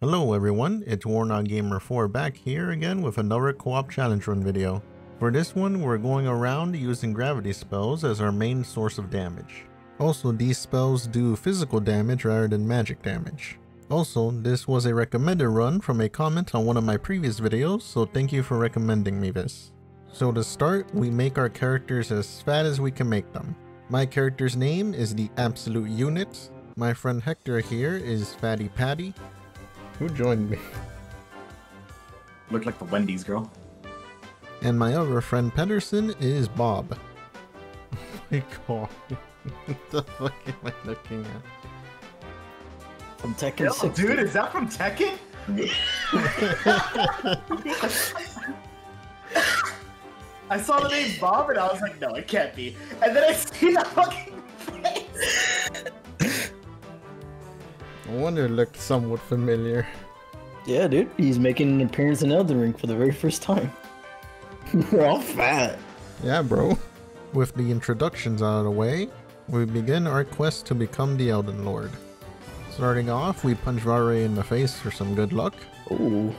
Hello everyone, it's Worn-out Gamer 4 back here again with another co-op challenge run video. For this one, we're going around using gravity spells as our main source of damage. Also, these spells do physical damage rather than magic damage. Also, this was a recommended run from a comment on one of my previous videos, so thank you for recommending me this. So to start, we make our characters as fat as we can make them. My character's name is the Absolute Unit. My friend Hector here is Fatty Patty, who joined me? Looked like the Wendy's girl. And my other friend Pedersen is Bob. Oh my god. what the fuck am I looking at? From Tekken Yo, 6. dude, is that from Tekken? I saw the name Bob and I was like, no, it can't be. And then I see that fucking face. I wonder it looked somewhat familiar. Yeah, dude. He's making an appearance in Elden Ring for the very first time. We're all fat. Yeah, bro. With the introductions out of the way, we begin our quest to become the Elden Lord. Starting off, we punch Varre in the face for some good luck. Ooh.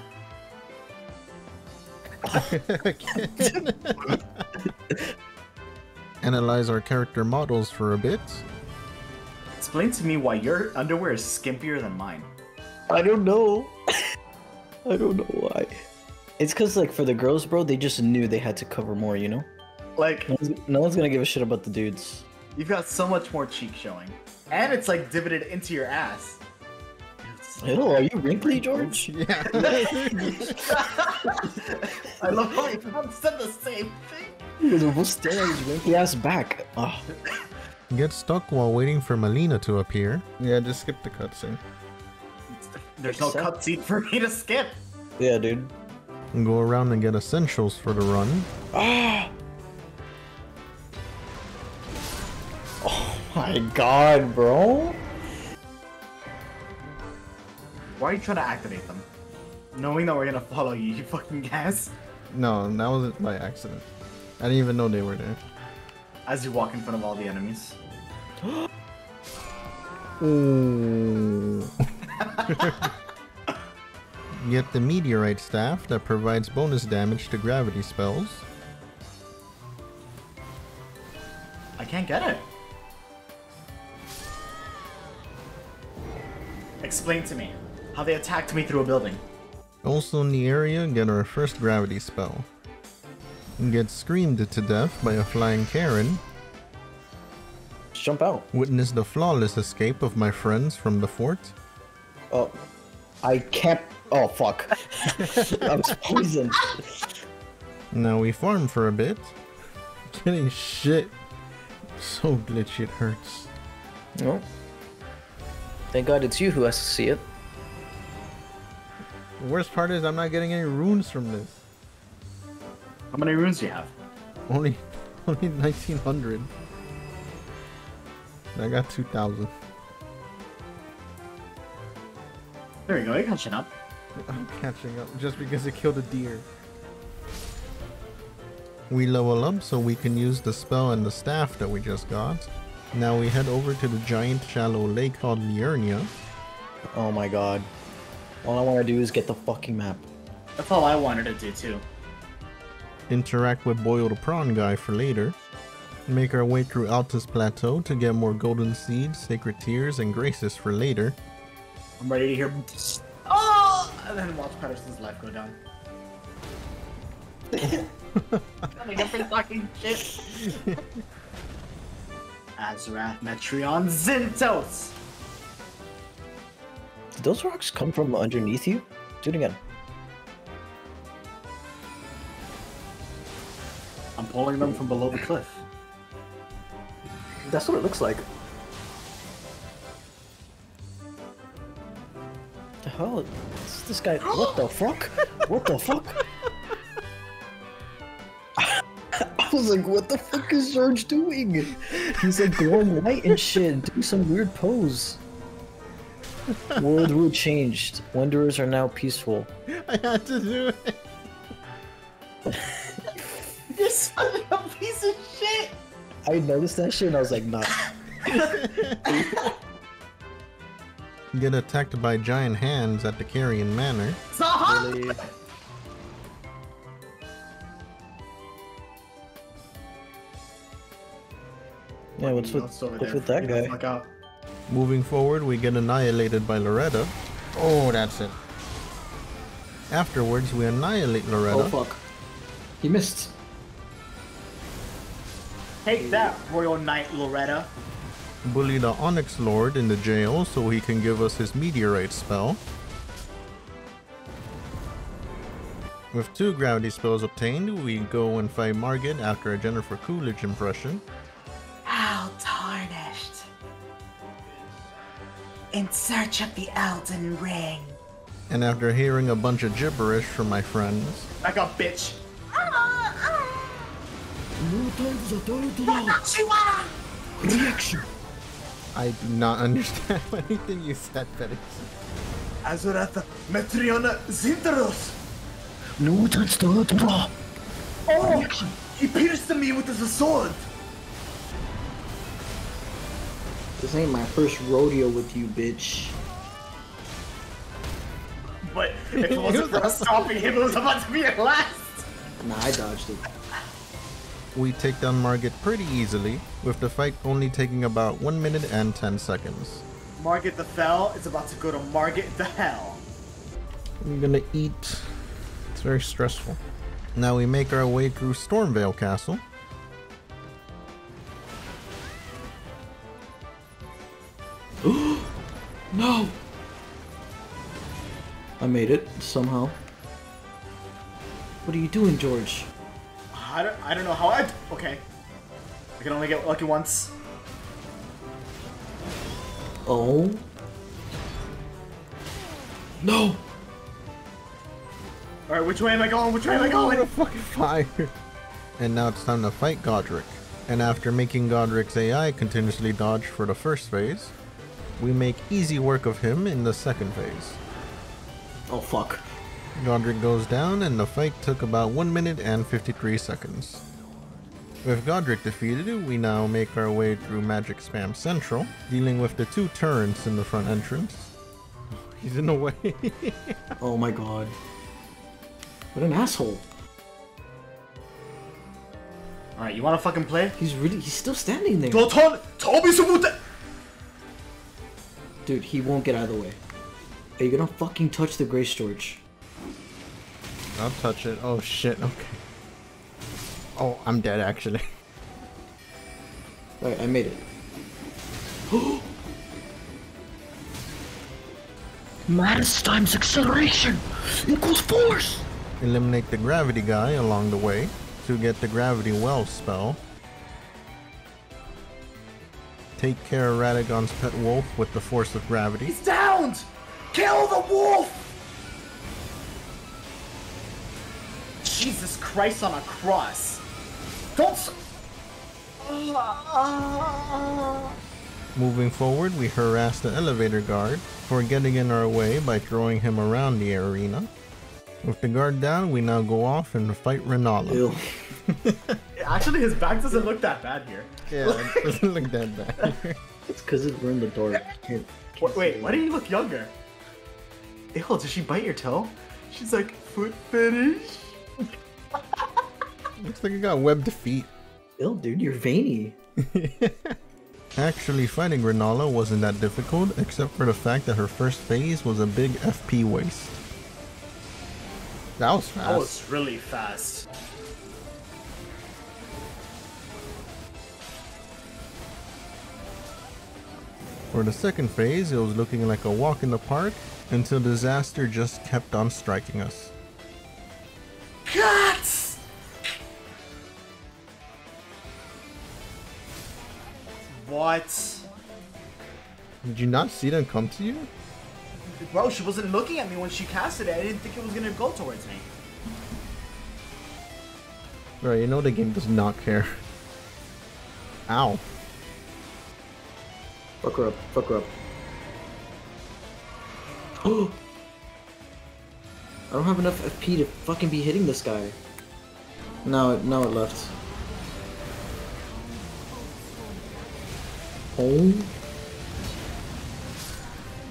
Analyze our character models for a bit. Explain to me why your underwear is skimpier than mine. I don't know. I don't know why. It's because, like, for the girls, bro, they just knew they had to cover more, you know? Like, No one's, no one's gonna give a shit about the dudes. you've got so much more cheek showing. And it's like divoted into your ass. Ew, are you wrinkly, George? Yeah. I love how everyone said the same thing. We'll stare at his wrinkly ass back. Oh, Get stuck while waiting for Melina to appear. Yeah, just skip the cutscene. There's no cutscene for me to skip. yeah, dude. And go around and get essentials for the run. Ah! Oh my god, bro. Why are you trying to activate them? Knowing that we're gonna follow you, you fucking gas. No, that was by accident. I didn't even know they were there. As you walk in front of all the enemies. Ooh. Get the meteorite staff that provides bonus damage to gravity spells. I can't get it. Explain to me how they attacked me through a building. Also in the area, get our first gravity spell. Get screamed to death by a flying Karen. Jump out. Witness the flawless escape of my friends from the fort. Oh, I can't. Oh, fuck. I was poisoned. Now we farm for a bit. Getting shit. So glitchy it hurts. No. Thank God it's you who has to see it. The worst part is I'm not getting any runes from this. How many runes do you have? Only, only 1900. I got 2000. There you go, you're catching up. I'm catching up just because it killed a deer. We level up so we can use the spell and the staff that we just got. Now we head over to the giant shallow lake called Liurnia. Oh my god. All I want to do is get the fucking map. That's all I wanted to do too. Interact with Boyle the prawn guy for later. Make our way through Altus Plateau to get more golden seeds, sacred tears, and graces for later. I'm ready to hear. Oh! And then watch Patterson's life go down. Coming up for talking shit. Azrath, Metreon, Zintos! Did those rocks come from underneath you? Do it again. I'm pulling them from below the cliff. That's what it looks like. The hell? Is this guy? What the fuck? What the fuck? I was like, what the fuck is George doing? He's like glowing white and shit, doing some weird pose. World rule changed. Wanderers are now peaceful. I had to do it. I noticed that shit and I was like, nah. get attacked by giant hands at the Carrion Manor. Zaha! Really? Yeah, what's with, What's over what's there? with that Get guy? Moving forward, we get annihilated by Loretta. Oh, that's it. Afterwards, we annihilate Loretta. Oh fuck. He missed. Take that, Royal Knight Loretta. bully the Onyx Lord in the jail so he can give us his meteorite spell. With two gravity spells obtained, we go and fight Margit after a Jennifer Coolidge impression. How tarnished. In search of the Elden Ring. And after hearing a bunch of gibberish from my friends, Back up, bitch. Reaction. I do not understand anything you said, Felix. Azurath Metriona Zinteros. No, that's the bro. Oh! He pierced me with his sword. This ain't my first rodeo with you, bitch. But if it wasn't for us stopping him, it was about to be your last. Nah, I dodged it. We take down Margit pretty easily, with the fight only taking about 1 minute and 10 seconds. Margit the Fell is about to go to Margit the Hell. I'm gonna eat. It's very stressful. Now we make our way through Stormveil Castle. No. I made it somehow. What are you doing, George? I don't, I don't know how I. Okay. I can only get lucky once. Oh. No. Alright, which way am I going? Which way am I going? Oh, going? fucking fire! And now it's time to fight Godrick. And after making Godrick's AI continuously dodge for the first phase, we make easy work of him in the second phase. Oh fuck. Godrick goes down, and the fight took about 1 minute and 53 seconds. With Godrick defeated, we now make our way through Magic Spam Central, dealing with the two turrets in the front entrance. He's in the way. Oh my god. What an asshole. Alright, you wanna fucking play? He's really he's still standing there. Doton! Toby Subute! Dude, he won't get out of the way. Are you gonna fucking touch the Grace George? I'll touch it. Oh shit, okay. Oh, I'm dead actually. Alright, I made it. Mass times acceleration equals force! Eliminate the gravity guy along the way to get the gravity well spell. Take care of Radagon's pet wolf with the force of gravity. He's downed! Kill the wolf! Jesus Christ on a cross. Don't. Moving forward, we harass the elevator guard for getting in our way by throwing him around the arena. With the guard down, we now go off and fight Rennala. Ew. Actually, his back doesn't look that bad here. Yeah, it doesn't look that bad. It's cause it we're in the dark. Can't- Wait, wait, why do you look younger? Ew, did she bite your toe? She's like, foot fetish? Looks like you got webbed feet. Ew, dude, you're veiny. Actually, fighting Rennala wasn't that difficult, except for the fact that her first phase was a big FP waste. That was fast. That was really fast. For the second phase, it was looking like a walk in the park until disaster just kept on striking us. What? Did you not see them come to you? Bro, she wasn't looking at me when she casted it. I didn't think it was gonna go towards me. Bro, you know the game does not care. Ow. Fuck her up. Fuck her up. Oh! I don't have enough FP to fucking be hitting this guy. No, it, no, it left. Oh.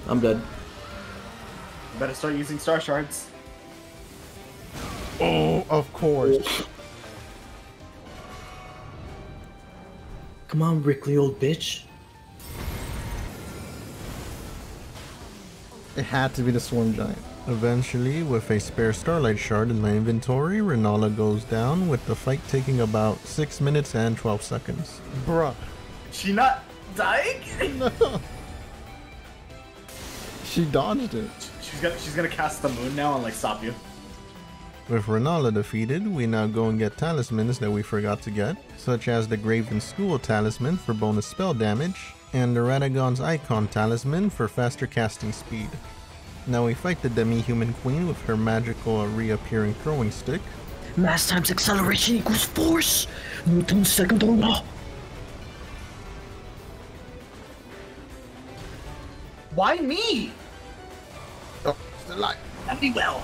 I'm dead. Better start using star shards. Oh, of course. Come on, Rickley, old bitch. It had to be the Swarm Giant. Eventually, with a spare Starlight Shard in my inventory, Rennala goes down, with the fight taking about 6 minutes and 12 seconds. Bruh. She not dying? No. She dodged it. She's gonna she's gonna cast the moon now and like stop you. With Rennala defeated, we now go and get talismans that we forgot to get, such as the Graven School Talisman for bonus spell damage, and the Radagon's Icon Talisman for faster casting speed. Now we fight the Demi-Human Queen with her magical reappearing throwing stick, Mass times acceleration equals force. Newton's second law. Why me? Oh, still alive. That'd be well.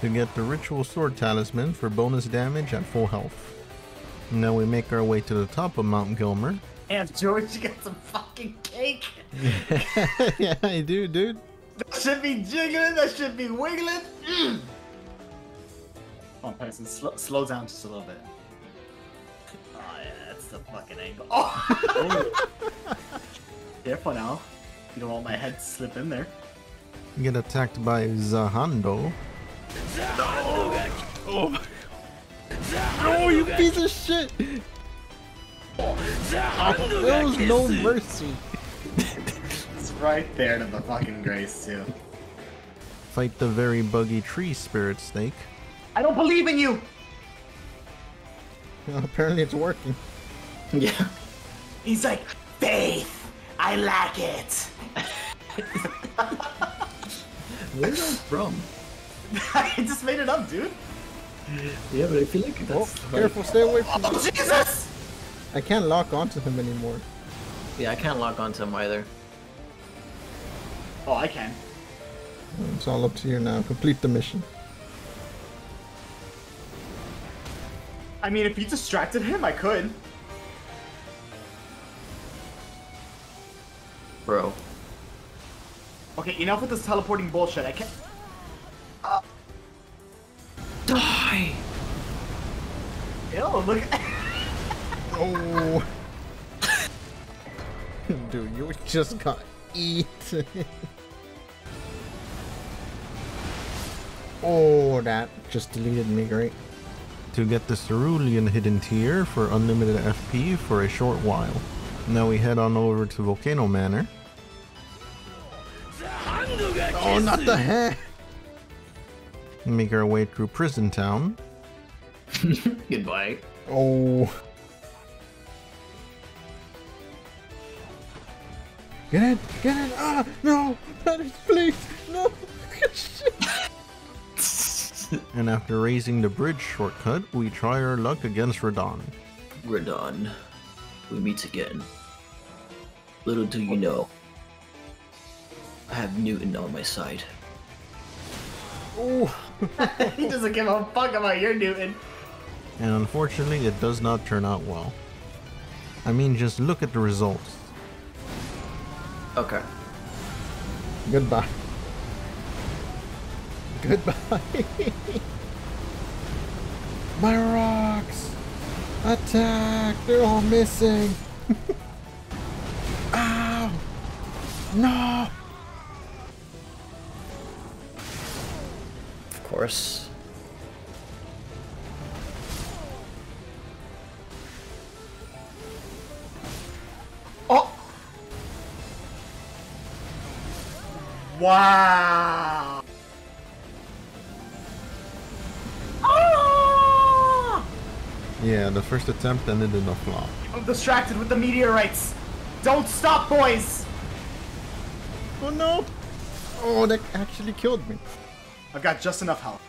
to get the Ritual Sword Talisman for bonus damage at full health. Now we make our way to the top of Mount Gelmir. And George you got some fucking cake. yeah, I do, dude. That should be jiggling. That should be wiggling. Mm. Come on, Tyson, slow, slow down just a little bit. Oh yeah, that's the fucking angle. Oh. Careful now. You don't want my head to slip in there. Get attacked by Zahando. Oh. Oh, you piece of shit! there was no mercy. It's right there to the fucking grace too. Fight the very buggy tree spirit snake. I don't believe in you. apparently it's working. Yeah. He's like, faith, I like it. Where's that from? I just made it up, dude. Yeah, but I feel like Oh, that's. careful, stay away from Oh Jesus! I can't lock onto him anymore. Yeah, I can't lock onto him either. Oh, I can. It's all up to you now. Complete the mission. I mean, if you distracted him, I could. Bro. Okay, enough with this teleporting bullshit. I can't. Uh, die! Ew, look. Oh. Dude, you just got eaten. oh, that just deleted me, great. To get the Cerulean Hidden Tear for unlimited FP for a short while. Now we head on over to Volcano Manor. Oh, not the head! Make our way through Prison Town. Goodbye. Oh. Get in! Get in! Ah! No! Please, please! No! and after raising the bridge shortcut, we try our luck against Radahn. We're. We meet again. Little do you know, have Newton on my side. Oh! he doesn't give a fuck about your Newton. And unfortunately, it does not turn out well. I mean, just look at the results. Okay. Goodbye. Goodbye. My rocks! Attack! They're all missing! Ow! No! Course. Oh! Wow! Ah! Yeah, the first attempt ended in a flop. I'm distracted with the meteorites. Don't stop, boys! Oh no! Oh, that actually killed me. I've got just enough health.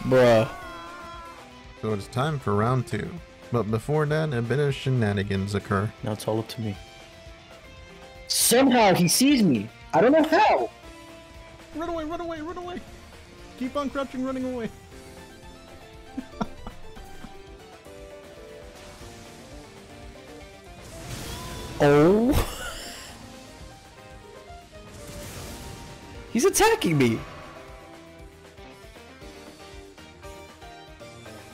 Bruh. So it's time for round two. But before that, a bit of shenanigans occur. Now it's all up to me. Somehow he sees me. I don't know how. Run away, run away, run away! Keep on crouching, running away. Oh. He's attacking me.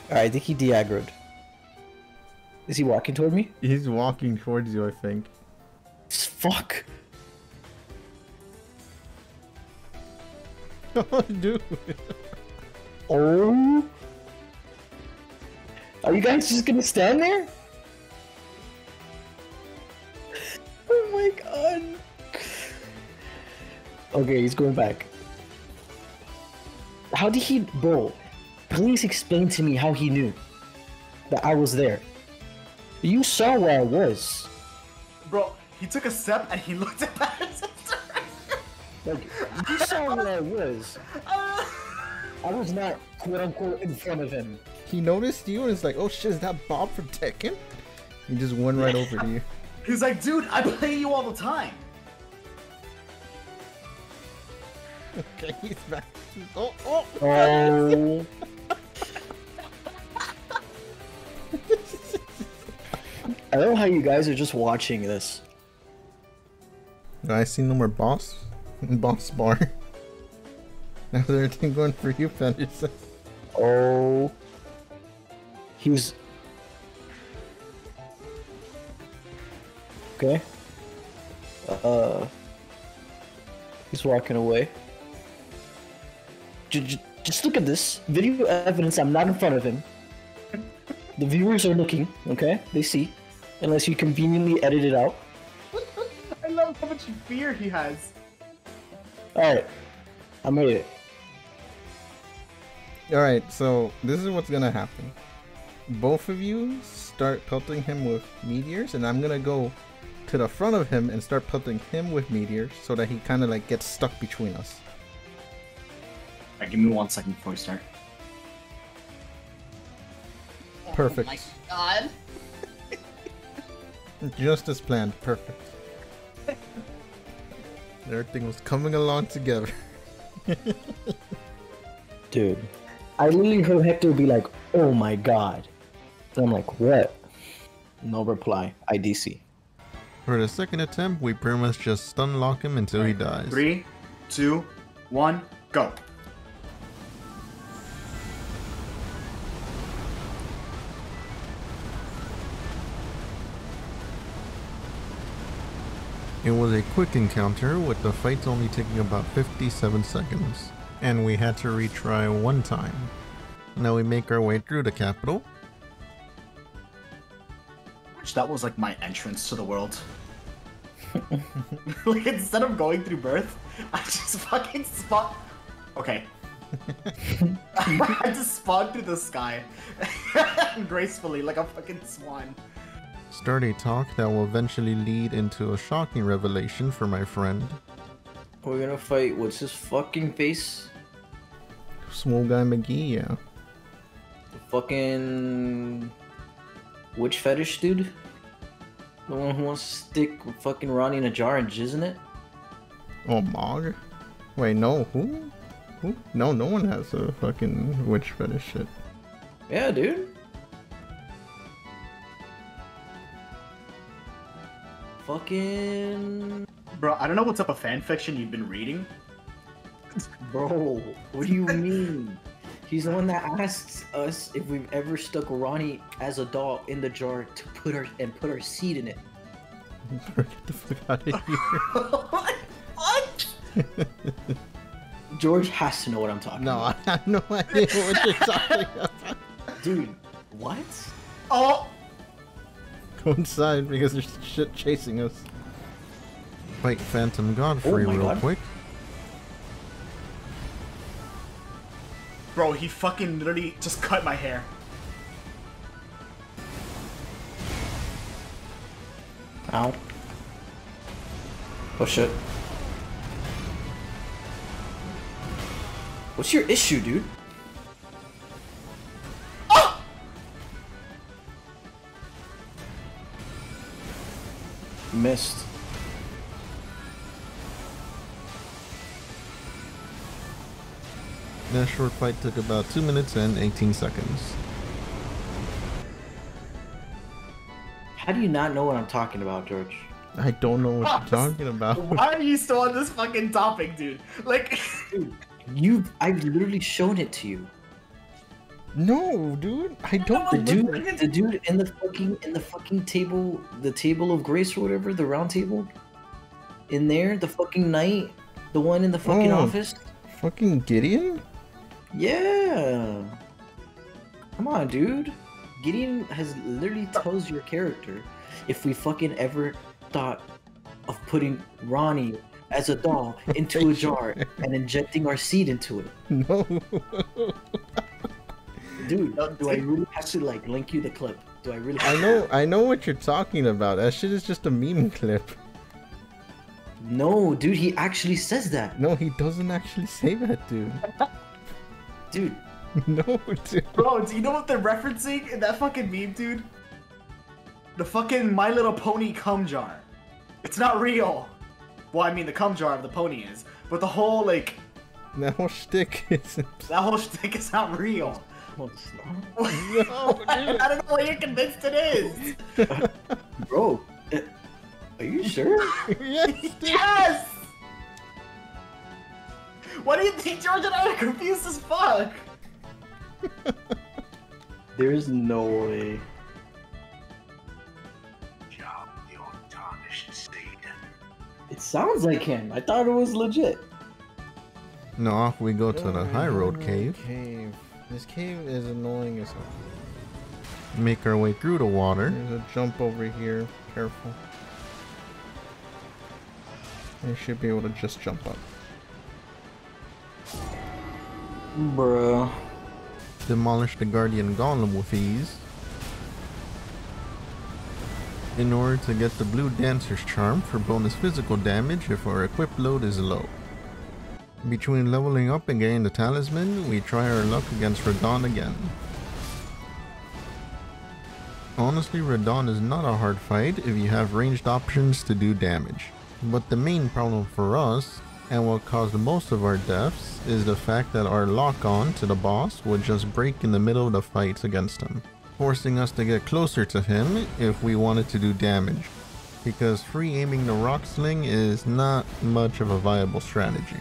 Alright, I think he de-aggroed. Is he walking toward me? He's walking towards you, I think. Fuck. Oh, dude. Oh. Are you guys just gonna stand there? Okay, he's going back. How did he. Bro, please explain to me how he knew that I was there. You saw where I was. Bro, he took a step and he looked at that. Like, you saw where I was. I was not, quote unquote, in front of him. He noticed you and is like, oh shit, is that Bob from Tekken? He just went right over to you. He's like, dude, I play you all the time. Okay, he's back. Oh, oh! Oh. I don't know how you guys are just watching this. I see no more boss. Boss bar. How's everything going for you, Pedersen? Oh. He was. Okay. Uh. He's walking away. J- j- just look at this video evidence. I'm not in front of him. The viewers are looking. Okay, they see. Unless you conveniently edit it out. I love how much fear he has. All right, I made it. Alright, so this is what's gonna happen. Both of you start pelting him with meteors, and I'm gonna go to the front of him and start pelting him with meteors so that he kind of like gets stuck between us. Alright, give me one second before we start. Oh perfect. Oh my god. Just as planned. Perfect. Everything was coming along together. Dude, I literally heard Hector be like, "Oh my god," and I'm like, "What?" No reply. IDC. For the second attempt, we pretty much just stun lock him until he dies. Three, two, one, go. It was a quick encounter, with the fights only taking about 57 seconds, and we had to retry one time. Now we make our way through the capital. Which that was like my entrance to the world. like instead of going through birth, I just fucking spawn. Okay. I just spawned through the sky gracefully like a fucking swan. Start a talk that will eventually lead into a shocking revelation for my friend. We're gonna fight. What's his fucking face? Small guy McGee, yeah. The fucking witch fetish dude. The one who wants to stick fucking Ranni in a jar and jizz in it. Oh, Mohg? Wait, no, who? Who? No, no one has a fucking witch fetish shit. Yeah, dude. Fucking Bro, I don't know what's up a fanfiction you've been reading. bro. What do you mean? He's the one that asks us if we've ever stuck Ranni as a doll in the jar to put her and put our seed in it. Get the fuck out of here. what? What? George has to know what I'm talking no, I have no idea what you're talking about. Dude, what? Oh! Inside because there's shit chasing us. Fight Phantom Godfrey Oh real God. quick. Bro, he fucking literally just cut my hair. Ow. Oh shit. What's your issue, dude? Missed. That short fight took about 2 minutes and 18 seconds. How do you not know what I'm talking about, George? I don't know what you're talking about. Why are you still on this fucking topic, dude? Like, You, I've literally shown it to you. No, dude. I don't The dude, the dude in the fucking, in the fucking table, the table of grace or whatever, the round table. In there, the fucking knight, the one in the fucking Oh. office. Fucking Gideon? Yeah. Come on, dude. Gideon has literally tells your character if we fucking ever thought of putting Ranni as a doll into a jar and injecting our seed into it. No. Dude, do I really have to like link you the clip? Do I really I know I know what you're talking about. That shit is just a meme clip. No, dude, he actually says that. No, he doesn't actually say that, dude. Dude, No, dude. bro, do you know what they're referencing in that fucking meme, dude? The fucking My Little Pony cum jar. It's not real. Well, I mean, the cum jar of the pony is, but the whole like That whole shtick is. that whole shtick is not real. Well, it's not. No, I don't know why you're convinced it is. Bro, are you sure? yes, dude. yes. Why do you think George and I are confused as fuck? There's no way. It sounds like him. I thought it was legit. No, off we go to the High Road Cave. Cave. This cave is annoying as hell. Make our way through the water. There's a jump over here. Careful. I should be able to just jump up. Bruh. Demolish the Guardian Golem with ease. In order to get the Blue Dancer's Charm for bonus physical damage if our equip load is low. Between leveling up and getting the Talisman, we try our luck against Radahn again. Honestly, Radahn is not a hard fight if you have ranged options to do damage. But the main problem for us, and what caused most of our deaths, is the fact that our lock-on to the boss would just break in the middle of the fights against him, forcing us to get closer to him if we wanted to do damage, because free aiming the rock sling is not much of a viable strategy.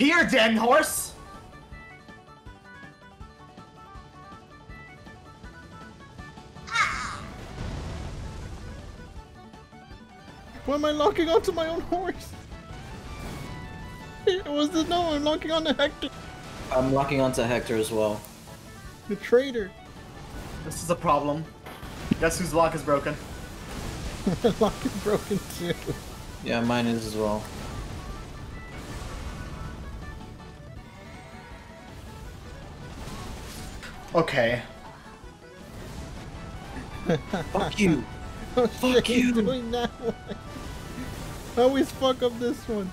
Here, damn horse! Why am I locking onto my own horse? It was the no, I'm locking onto Hector, I'm locking onto Hector as well. the traitor. This is a problem. Guess whose lock is broken? My lock is broken too. Yeah, mine is as well. Okay. Fuck you. Fuck you. doing that one. I always fuck up this one.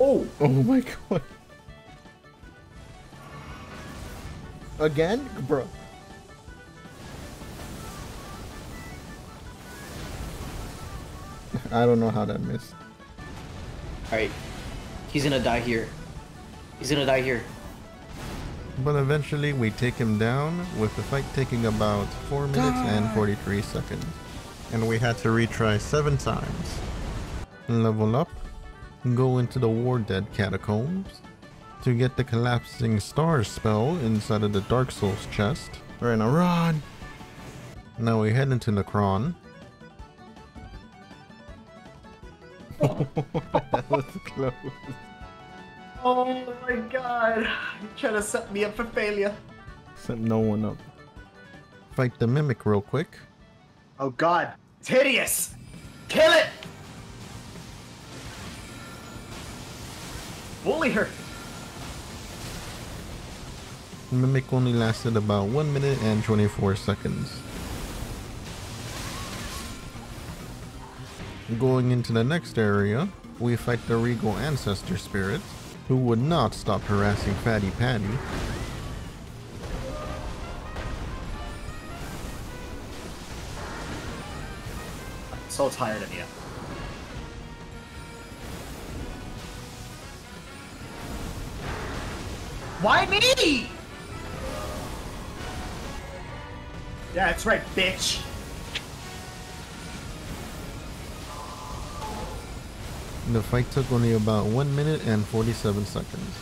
Oh, Oh my god. Again? Bro. I don't know how that missed. alright. He's gonna die here. He's gonna die here. But eventually we take him down with the fight taking about 4 minutes and 43 seconds. And we had to retry 7 times. Level up, go into the War Dead Catacombs to get the Collapsing Stars spell inside of the Dark Souls chest. We're in a run! Now we head into Nokron. that was close. Oh my god. You're trying to set me up for failure. Set no one up. Fight the Mimic real quick. Oh god. It's hideous! Kill it! Bully her! Mimic only lasted about 1 minute and 24 seconds. Going into the next area, we fight the Regal Ancestor Spirit, who would not stop harassing Fatty Patty. I'm so tired of you. Why me? Yeah, that's right, bitch. The fight took only about 1 minute and 47 seconds.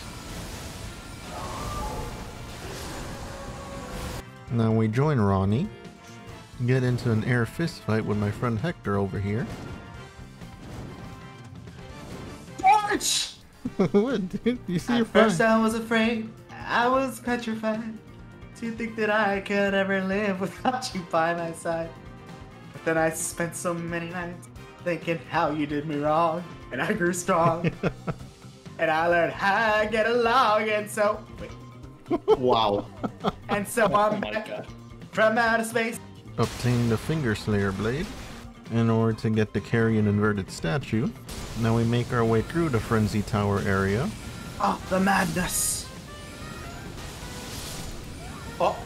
Now we join Ranni, get into an air fist fight with my friend Hector over here. What, dude? You see your first? I was afraid, I was petrified to think that I could ever live without you by my side. But then I spent so many nights thinking how you did me wrong, and I grew strong. and I learned how to get along, and so, wait, Wow. and so Oh I'm my back god. from outer space. Obtain the Finger Slayer blade in order to get the Carrion inverted statue. Now we make our way through the Frenzy Tower area. Oh, the madness. Oh,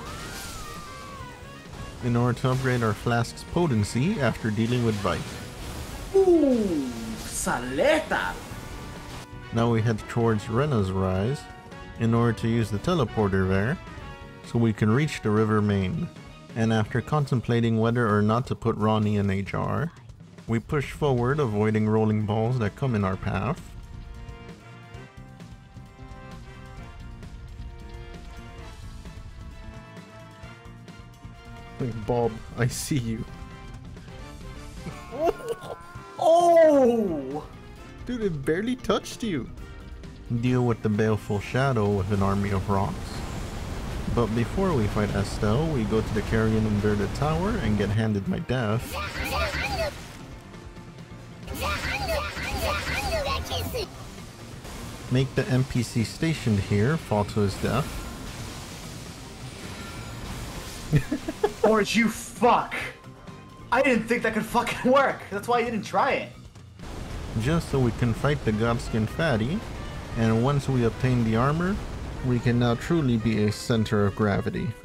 in order to upgrade our flask's potency after dealing with Vite. ooh, saleta. Now we head towards Rena's Rise in order to use the teleporter there so we can reach the river main. And after contemplating whether or not to put Ranni in a jar, we push forward avoiding rolling balls that come in our path. Bob, I see you. Dude, it barely touched you. Deal with the baleful shadow with an army of rocks. But before we fight Astel, we go to the Carrion Inverted Tower and get handed my death. Make the NPC stationed here fall to his death. George, you fuck! I didn't think that could fucking work. That's why I didn't try it. Just so we can fight the Godskin Fatty, and once we obtain the armor, we can now truly be a center of gravity.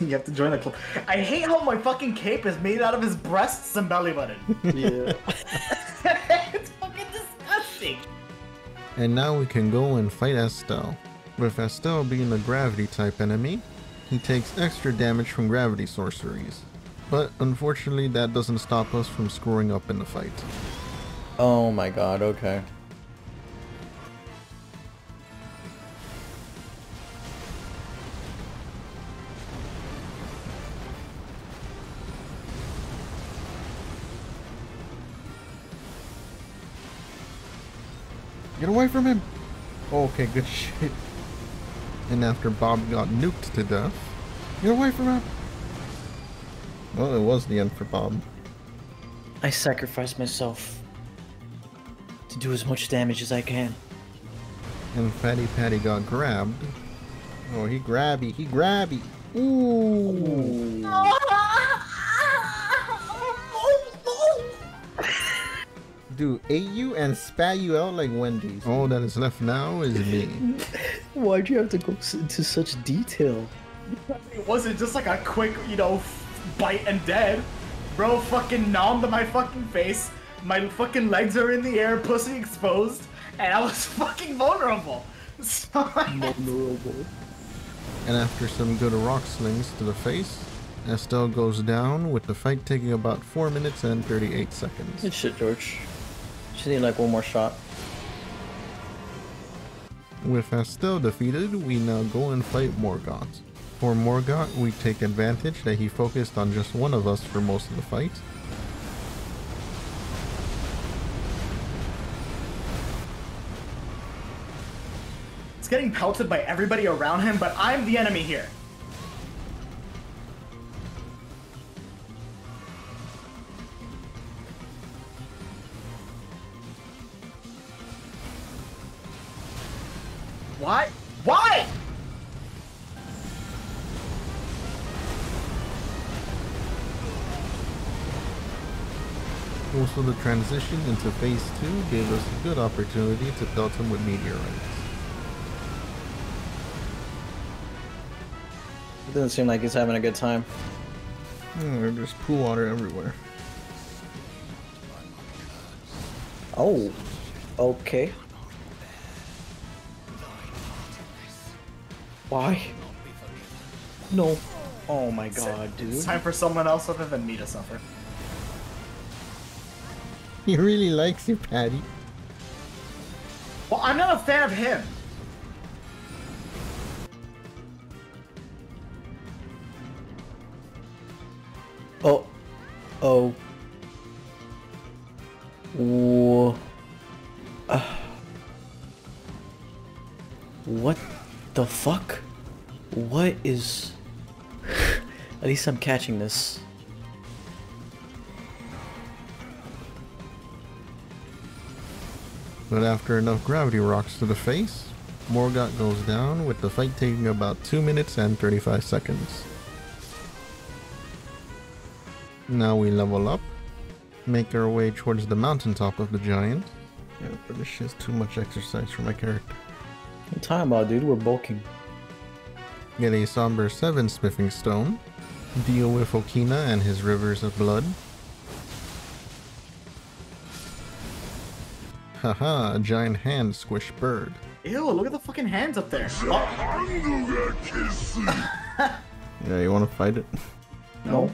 You have to join the club. I hate how my fucking cape is made out of his breasts and belly button. Yeah. it's fucking disgusting. And now we can go and fight Astel. With Astel being a gravity type enemy, he takes extra damage from gravity sorceries. But unfortunately that doesn't stop us from screwing up in the fight. Oh my god, okay. Get away from him! Okay, good shit. And after Bob got nuked to death, get away from him! Well, it was the end for Bob. I sacrificed myself to do as much damage as I can. And Fatty Patty got grabbed. Oh, he grabby, he grabby! Ooh! Dude, ate you and spat you out like Wendy's. All that is left now is me. Why'd you have to go into such detail? It wasn't just like a quick, you know, f- bite and dead. Bro fucking nommed my fucking face. My fucking legs are in the air, pussy exposed, and I was fucking vulnerable. So Vulnerable. And after some good rock slings to the face, Astel goes down with the fight taking about 4 minutes and 38 seconds. Good shit, George. She need like one more shot. With Astel defeated, we now go and fight Morgott. For Morgott, we take advantage that he focused on just one of us for most of the fight. It's getting pelted by everybody around him, but I'm the enemy here. Also, the transition into Phase 2 gave us a good opportunity to pelt him with meteorites. It doesn't seem like he's having a good time. Hmm, there's pool water everywhere. Oh. Okay. Why? No. Oh my god, dude. It's time for someone else other than me to suffer. He really likes you, Patty. Well, I'm not a fan of him. Oh. Oh. Whoa. Uh. What the fuck? What is... At least I'm catching this. But after enough gravity rocks to the face, Morgott goes down with the fight taking about 2 minutes and 35 seconds. Now we level up, make our way towards the mountaintop of the giant. Yeah, but this shit's too much exercise for my character. What time about, dude? We're bulking. Get a somber 7 smithing stone, deal with Okina and his rivers of blood. Haha, a giant hand squish bird. Ew, look at the fucking hands up there. Oh, Yeah, you wanna fight it? No.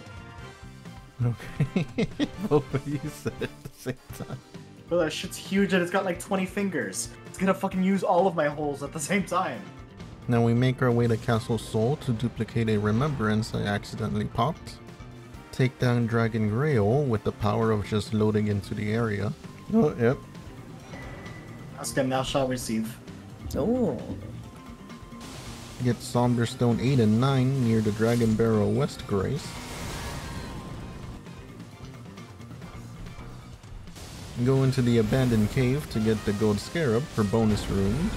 Okay. Both of you said it at the same time. oh, that shit's huge and it's got like 20 fingers. It's gonna fucking use all of my holes at the same time. Now we make our way to Castle Sol to duplicate a remembrance I accidentally popped. Take down Dragon Greyoll with the power of just loading into the area. Oh, yep. Ask him now shall receive. Oh. Get Somber Stone 8 and 9 near the Dragonbarrow West Grace. Go into the abandoned cave to get the gold scarab for bonus rooms.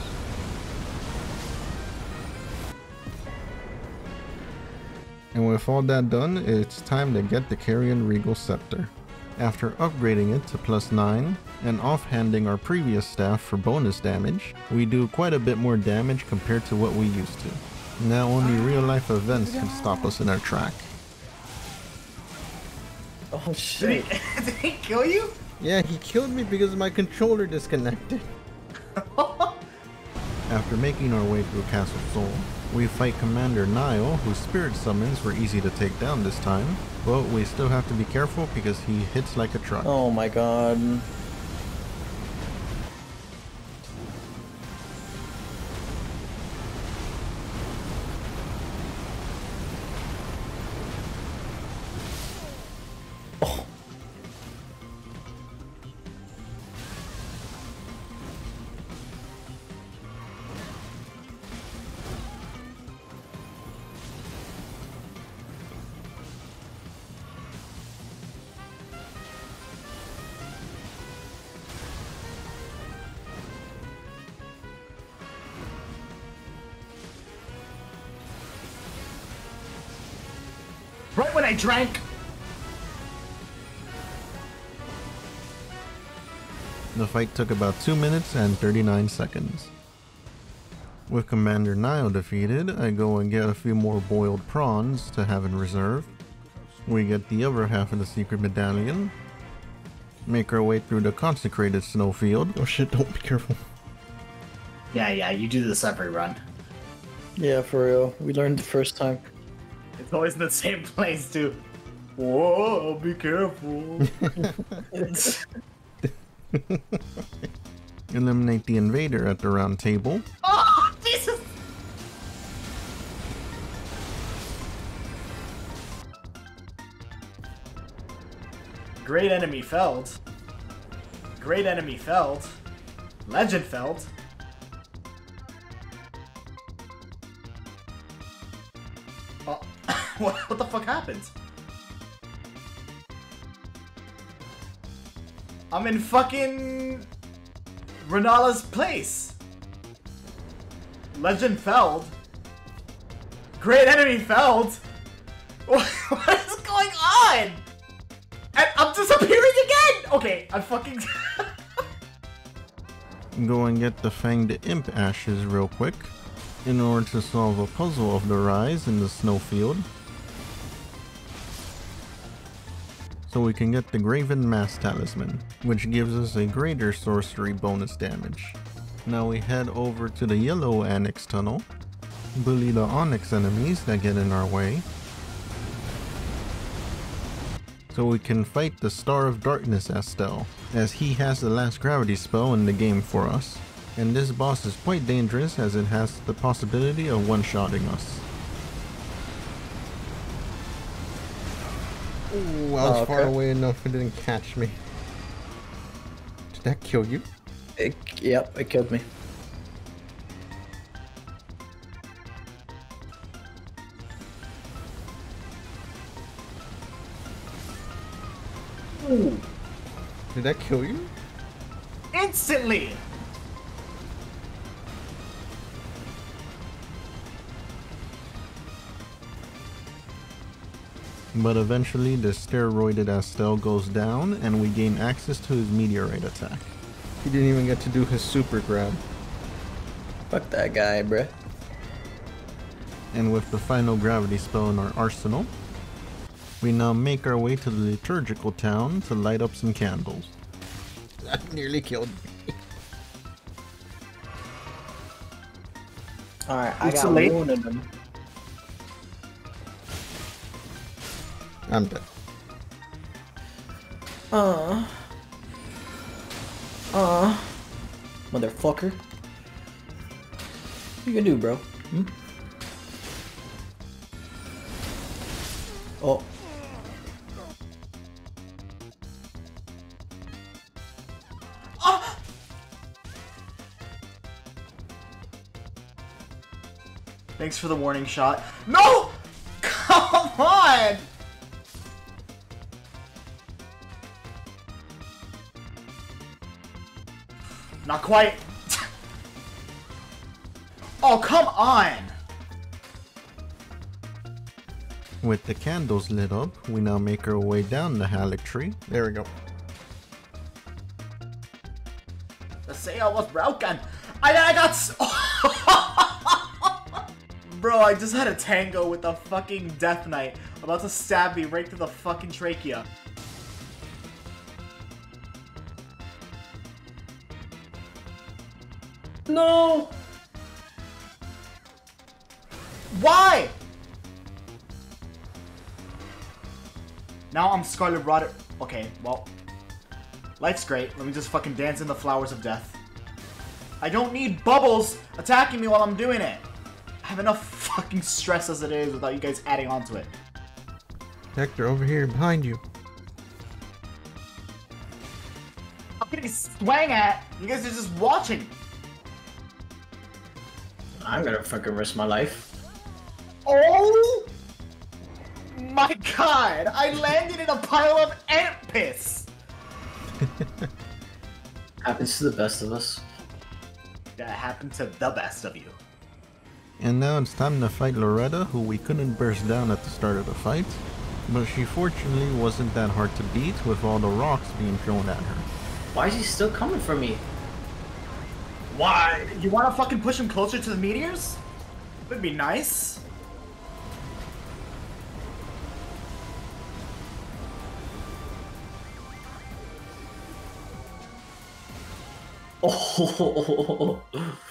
And with all that done, it's time to get the Carrion Regal Scepter. After upgrading it to plus 9 and offhanding our previous staff for bonus damage, we do quite a bit more damage compared to what we used to. Now only real life events can stop us in our track. Oh Did shit. he, did he kill you? Yeah, he killed me because my controller disconnected. After making our way through Castle Sol, we fight Commander Niall, whose spirit summons were easy to take down this time, but we still have to be careful because he hits like a truck. Oh my god. Right when I drank. The fight took about 2 minutes and 39 seconds. With Commander Niall defeated, I go and get a few more boiled prawns to have in reserve. We get the other half of the secret medallion. Make our way through the consecrated snowfield. Oh shit, don't be careful. Yeah, yeah, you do this every run. Yeah, for real. We learned the first time. It's always in the same place, too. Whoa, be careful. Eliminate the invader at the round table. oh, Jesus! Great enemy felled. Great enemy felled. Legend felled. What, what the fuck happened? I'm in fucking Rennala's place. Legend felled. Great enemy felled. What, what is going on? And I'm disappearing again. Okay, I'm fucking. Go and get the Fanged Imp ashes real quick in order to solve a puzzle of the rise in the snowfield. So we can get the Graven Mass Talisman, which gives us a greater sorcery bonus damage. Now we head over to the Yelough Anix Tunnel, bully the Onyx enemies that get in our way. So we can fight the Star of Darkness Astel, as he has the last gravity spell in the game for us. And this boss is quite dangerous as it has the possibility of one-shotting us. Ooh, I was Oh, far away enough it didn't catch me. Did that kill you? It, yep, it killed me. Did that kill you? Instantly! But eventually the steroided Astel goes down and we gain access to his meteorite attack. He didn't even get to do his super grab. Fuck that guy, bruh. And with the final gravity spell in our arsenal, we now make our way to the liturgical town to light up some candles. That nearly killed me. Alright, I It's got one of them. I'm dead. Uh. Uh. Motherfucker. What you gonna do, bro? Hmm? Oh. Thanks for the warning shot. No! Come on! Quite. oh, come on! With the candles lit up, we now make our way down the Haligtree tree. There we go. The sail was broken. I, I got. s- Bro, I just had a tango with a fucking Death Knight about to stab me right through the fucking trachea. No! Why? Now I'm Scarlet Rodder. Okay, well. Life's great. Let me just fucking dance in the flowers of death. I don't need bubbles attacking me while I'm doing it. I have enough fucking stress as it is without you guys adding on to it. Hector, over here, behind you. I'm getting swang at. You guys are just watching. I'm gonna fucking risk my life. Oh my god! I landed in a pile of ant piss. Happens to the best of us. That happened to the best of you. And now it's time to fight Loretta, who we couldn't burst down at the start of the fight. But she fortunately wasn't that hard to beat with all the rocks being thrown at her. Why is he still coming for me? Why? You want to fucking push him closer to the meteors? That'd be nice. Oh.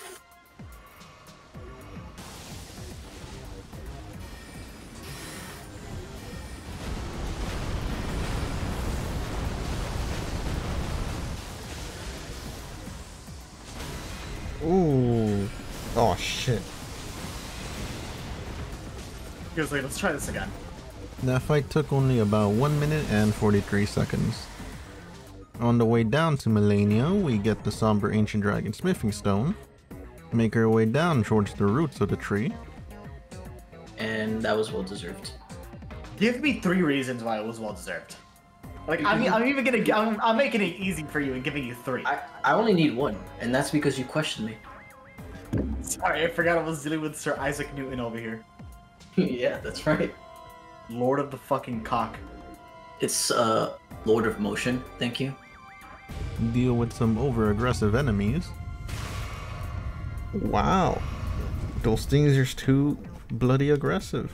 shit. Here's like, let's try this again. That fight took only about 1 minute and 43 seconds. On the way down to Malenia, we get the somber ancient dragon smithing stone, make our way down towards the roots of the tree, And that was well deserved. Give me three reasons why it was well deserved. Like I mean, I'm even gonna, I'm, I'm making it easy for you and giving you three. I, I only need one, and that's because you questioned me. Sorry, I forgot I was dealing with Sir Isaac Newton over here, yeah, that's right. Lord of the fucking cock. It's uh Lord of Motion, thank you. deal with some over aggressive enemies, Wow. Those things are too bloody aggressive.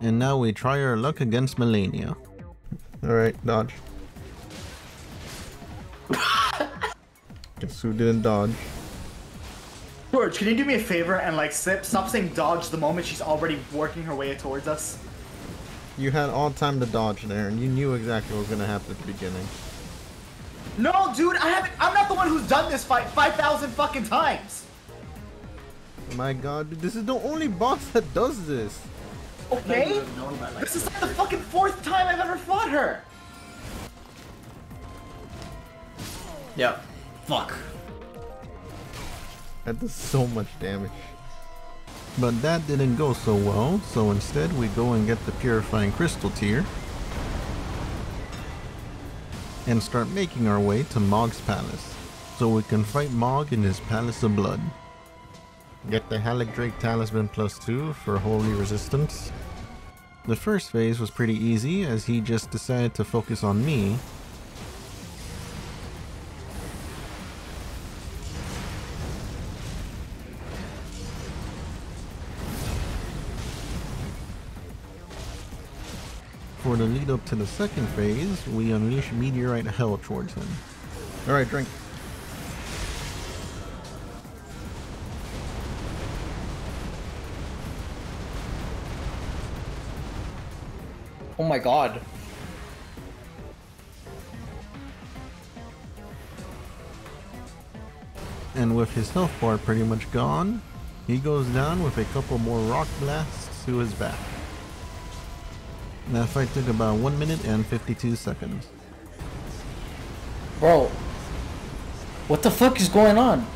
and now we try our luck against Malenia. Alright, dodge. Guess who didn't dodge? George, can you do me a favor and like sip, stop saying dodge the moment she's already working her way towards us? You had all time to dodge there, and you knew exactly what was gonna happen at the beginning. No, dude, I haven't. I'm not the one who's done this fight 5,000 fucking times. My god, dude, this is the only boss that does this. Okay? This is like the fucking fourth time I've ever fought her. Yeah. Fuck. That does so much damage. But that didn't go so well, so instead we go and get the Purifying Crystal Tear. And start making our way to Mohg's Palace, so we can fight Mog in his Palace of Blood. Get the Haligdrake Talisman plus 2 for Holy Resistance. The first phase was pretty easy as he just decided to focus on me, For the lead up to the second phase, we unleash Meteorite Hell towards him. Alright, drink. Oh my god. And with his health bar pretty much gone, he goes down with a couple more rock blasts to his back. That fight took about 1 minute and 52 seconds. Bro. What the fuck is going on?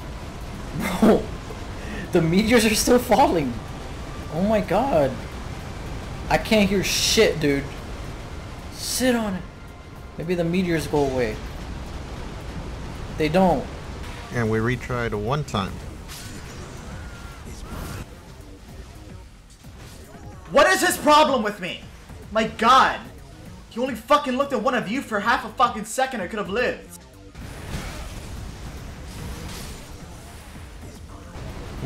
Bro. The meteors are still falling. Oh my god. I can't hear shit, dude. Sit on it. Maybe the meteors go away. They don't. And we retried one time. What is his problem with me? My god. He only fucking looked at one of you for half a fucking second I could have lived.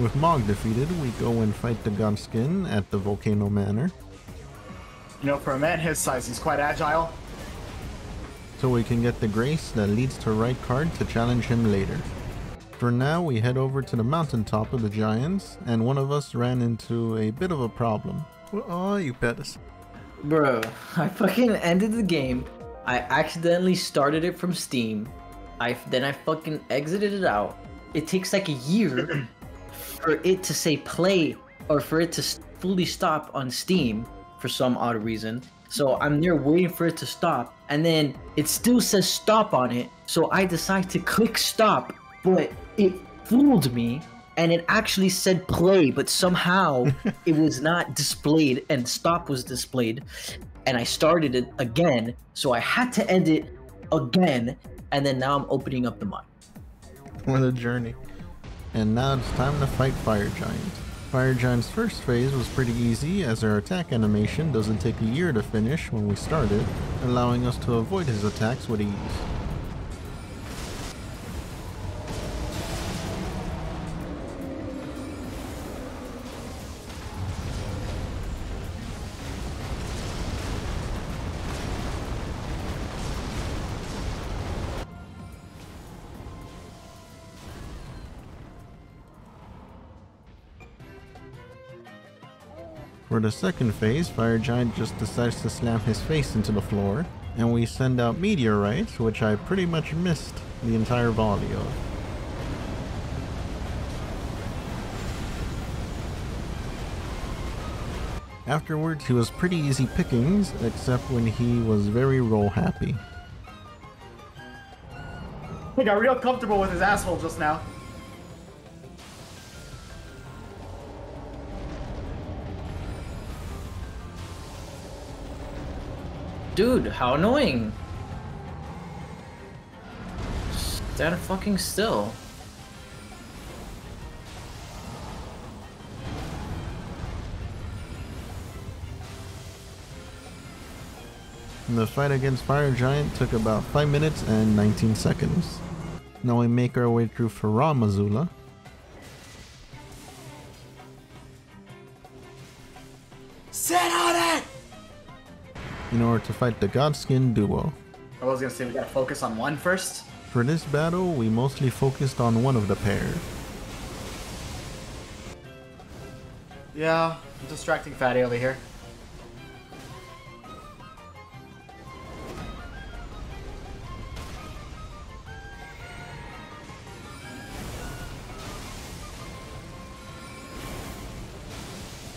With Mohg defeated, we go and fight the Godskin at the Volcano Manor, You know, for a man his size, he's quite agile. so we can get the grace that leads to Rykard to challenge him later. For now, we head over to the mountaintop of the Giants, and one of us ran into a bit of a problem. Oh, you pettis. Bro, I fucking ended the game. I accidentally started it from Steam. I then I fucking exited it out. It takes like a year for it to say play or for it to fully stop on Steam for some odd reason. So I'm there waiting for it to stop, and then it still says stop on it. So I decide to click stop, but it fooled me, and it actually said play, but somehow it was not displayed, and stop was displayed, and I started it again. So I had to end it again, and then now I'm opening up the mod. What a journey. And now it's time to fight Fire Giant. Fire Giant's first phase was pretty easy as our attack animation doesn't take a year to finish when we started, allowing us to avoid his attacks with ease. For the second phase, Fire Giant just decides to slam his face into the floor, and we send out meteorites, which I pretty much missed the entire volley of. Afterwards, he was pretty easy pickings, except when he was very roll happy. He got real comfortable with his asshole just now. Dude, how annoying! Stand fucking still. The fight against Fire Giant took about 5 minutes and 19 seconds. Now we make our way through Farum Azula. In order to fight the Godskin duo. I was gonna say we gotta focus on one first. For this battle, we mostly focused on one of the pair. Yeah, I'm distracting Fatty over here.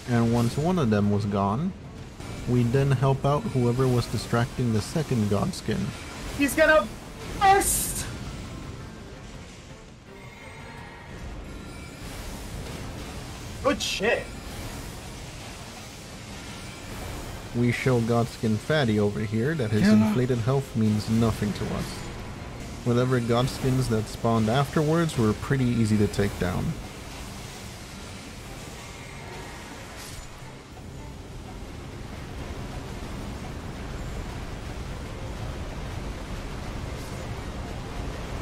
And once one of them was gone, we then help out whoever was distracting the second Godskin. He's gonna burst! Good shit. We show Godskin Fatty over here that his inflated health means nothing to us. Whatever Godskins that spawned afterwards were pretty easy to take down.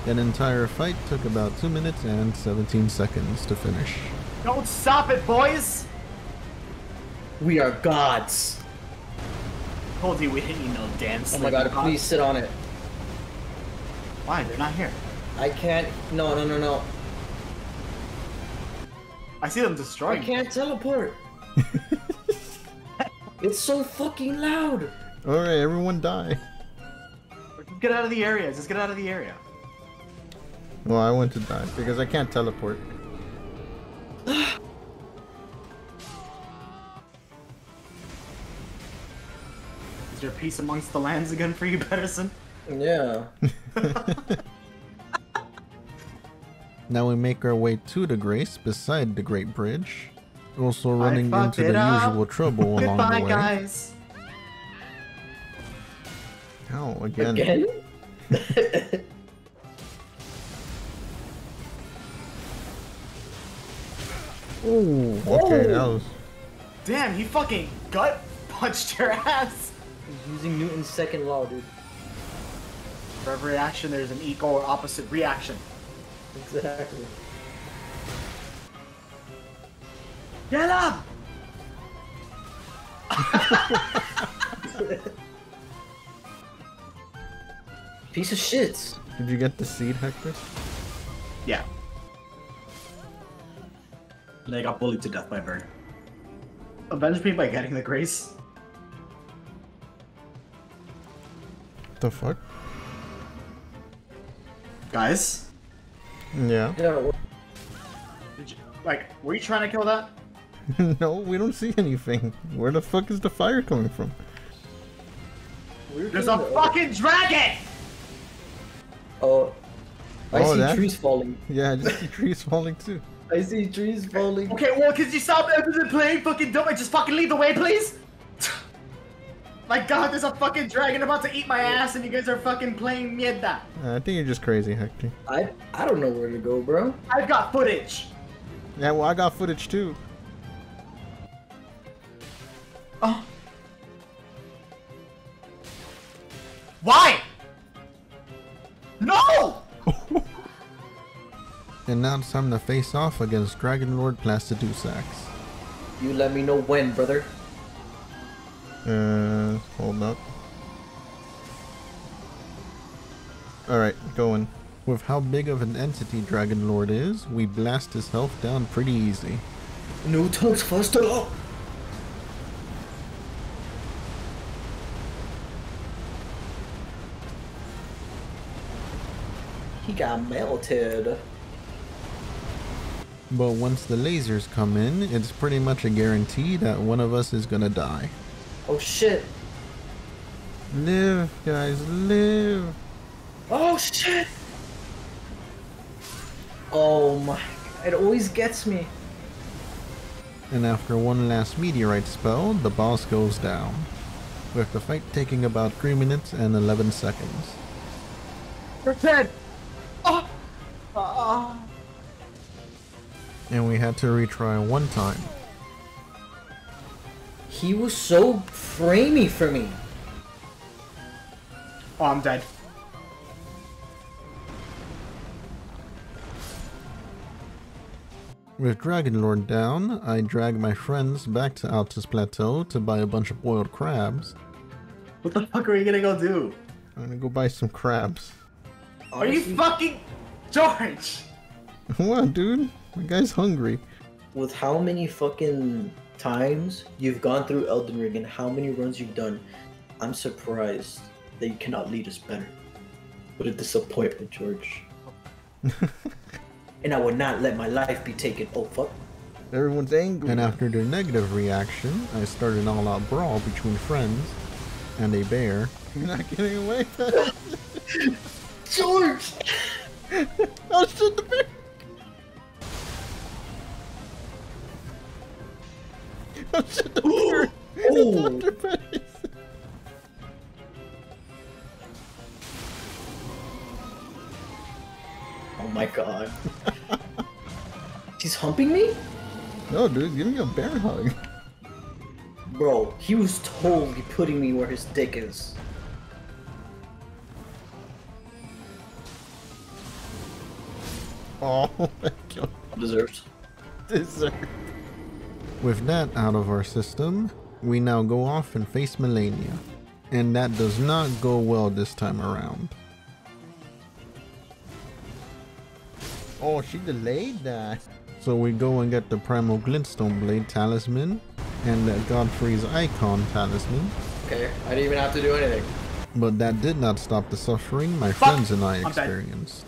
That entire fight took about 2 minutes and 17 seconds to finish. Don't stop it, boys! We are gods. Told you we didn't need no dance. Oh my god, please sit on it. Why? They're not here. I can't. No, no, no, no. I see them destroying. I can't teleport. it's so fucking loud. Alright, everyone die. Just get out of the area. Just get out of the area. Well, I want to die because I can't teleport. Is there peace amongst the lands again for you, Pedersen? Yeah. Now we make our way to the Grace beside the Great Bridge. Also running into the up. usual trouble along Goodbye, the way. guys. Ow, again. Again? Ooh, okay, that was... Damn, he fucking gut punched your ass. He's using Newton's second law, dude. For every action, there's an equal or opposite reaction. Exactly. Get up! Piece of shits. Did you get the seed, Hector? Yeah. And I got bullied to death by a bird. Avenge me by getting the grace. The fuck? Guys, Yeah. Yeah, did you, like, were you trying to kill that? no, we don't see anything. Where the fuck is the fire coming from? There's a the- fucking dragon! Oh. I Oh, see that- trees falling. Yeah, I just see trees falling too. I see trees falling. Okay, well, could you stop everything playing fucking dumb and just fucking lead the way, please? My god, there's a fucking dragon about to eat my ass and you guys are fucking playing mierda. Uh, I think you're just crazy, Hector. I I don't know where to go, bro. I've got footage. Yeah, well, I got footage too. Oh. Why? No! And now it's time to face off against Dragon Lord Placidusax. You let me know when, brother. Uh, hold up. Alright, going. With how big of an entity Dragon Lord is, we blast his health down pretty easy. No first law. He got melted. But once the lasers come in, it's pretty much a guarantee that one of us is gonna die. Oh shit. Live, guys, live! Oh shit. Oh my. It always gets me. And after one last meteorite spell, the boss goes down. With the fight taking about 3 minutes and 11 seconds. Dead! And we had to retry one time. He was so framey for me. oh, I'm dead. With Dragon Lord down, I drag my friends back to Altus Plateau to buy a bunch of boiled crabs. What the fuck are you gonna go do? I'm gonna go buy some crabs. Are you fucking George? what, dude? My guy's hungry. With how many fucking times you've gone through Elden Ring and how many runs you've done, I'm surprised that you cannot lead us better. What a disappointment, George. and I would not let my life be taken. Oh fuck. Everyone's angry. And after their negative reaction, I started an all-out brawl between friends and a bear. You're not getting away. George! oh shit, the bear. Oh shit, the bear. Oh. Oh my god. He's humping me? No, dude, give me a bear hug. Bro, he was totally putting me where his dick is. Oh my god. Deserves. Dessert. With that out of our system, we now go off and face Malenia. And that does not go well this time around. Oh, she delayed that. So we go and get the Primal Glintstone Blade Talisman and the Godfrey's Icon Talisman. Okay, I didn't even have to do anything. But that did not stop the suffering my Fuck! friends and I I'm dead. experienced.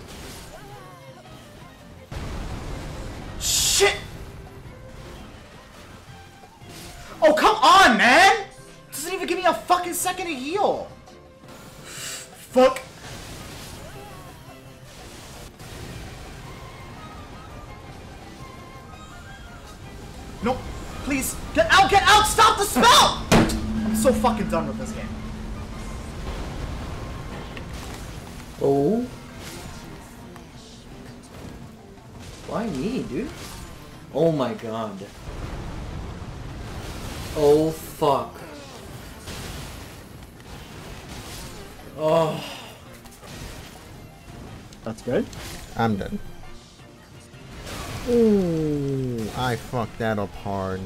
So fucking done with this game. Oh. Why me, dude? Oh my god. Oh fuck. Oh. That's good. I'm done. Ooh, I fucked that up hard.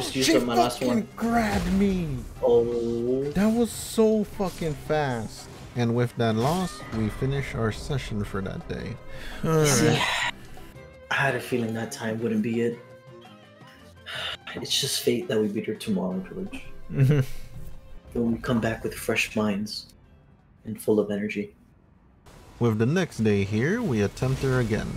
Just used She up my last fucking one. grabbed me. Oh. That was so fucking fast. And with that loss, we finish our session for that day. See, I had a feeling that time wouldn't be it. It's just fate that we beat her tomorrow, George. Mm-hmm. When we come back with fresh minds and full of energy. With the next day here, we attempt her again.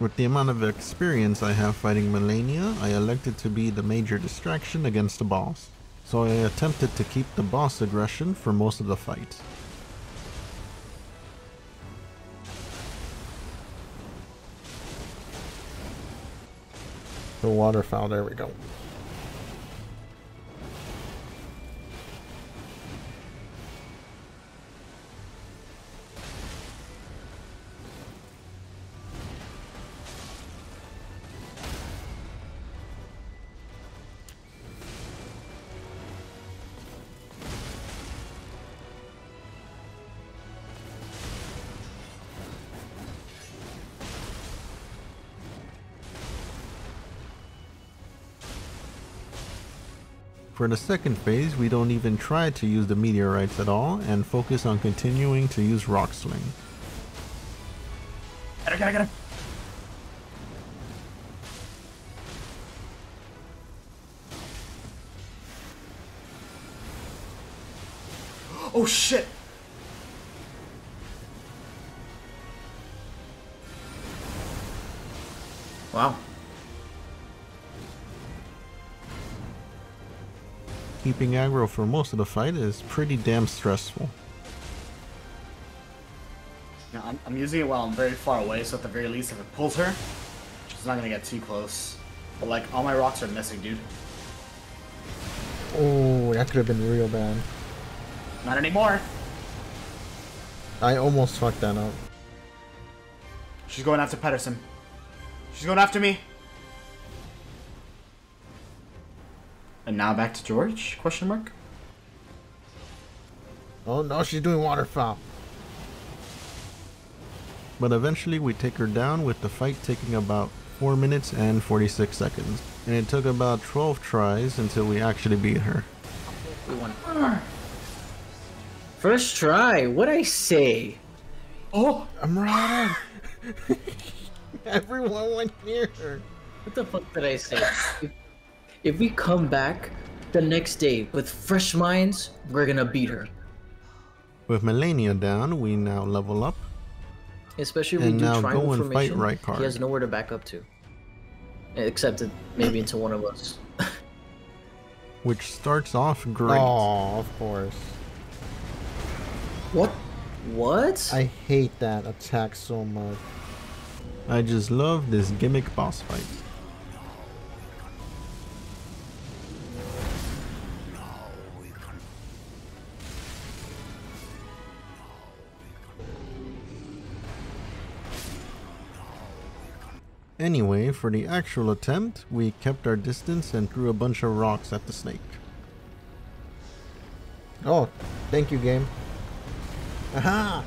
With the amount of experience I have fighting Malenia, I elected to be the major distraction against the boss. So I attempted to keep the boss aggression for most of the fight. The waterfowl, there we go. For the second phase, we don't even try to use the meteorites at all and focus on continuing to use Rock Sling. Oh shit! Wow. Keeping aggro for most of the fight is pretty damn stressful. Yeah, I'm, I'm using it while I'm very far away, so at the very least, if it pulls her, she's not gonna get too close. But like, all my rocks are missing, dude. Oh, that could have been real bad. Not anymore. I almost fucked that up. She's going after Pedersen. She's going after me. And now back to George? Question mark. Oh no, she's doing waterfowl. But eventually we take her down with the fight taking about 4 minutes and 46 seconds. And it took about 12 tries until we actually beat her. First try. What I say? Oh, I'm right. Everyone went near her. What the fuck did I say? If, if we come back the next day with fresh minds, we're gonna beat her. With Malenia down, we now level up, Especially if we And do now triangle go and fight formation. Rykard. He has nowhere to back up to. Except it, maybe into one of us. which starts off great. Oh, of course. What? What? I hate that attack so much. I just love this gimmick boss fight. Anyway, for the actual attempt, we kept our distance and threw a bunch of rocks at the snake. Oh, thank you, game. Aha!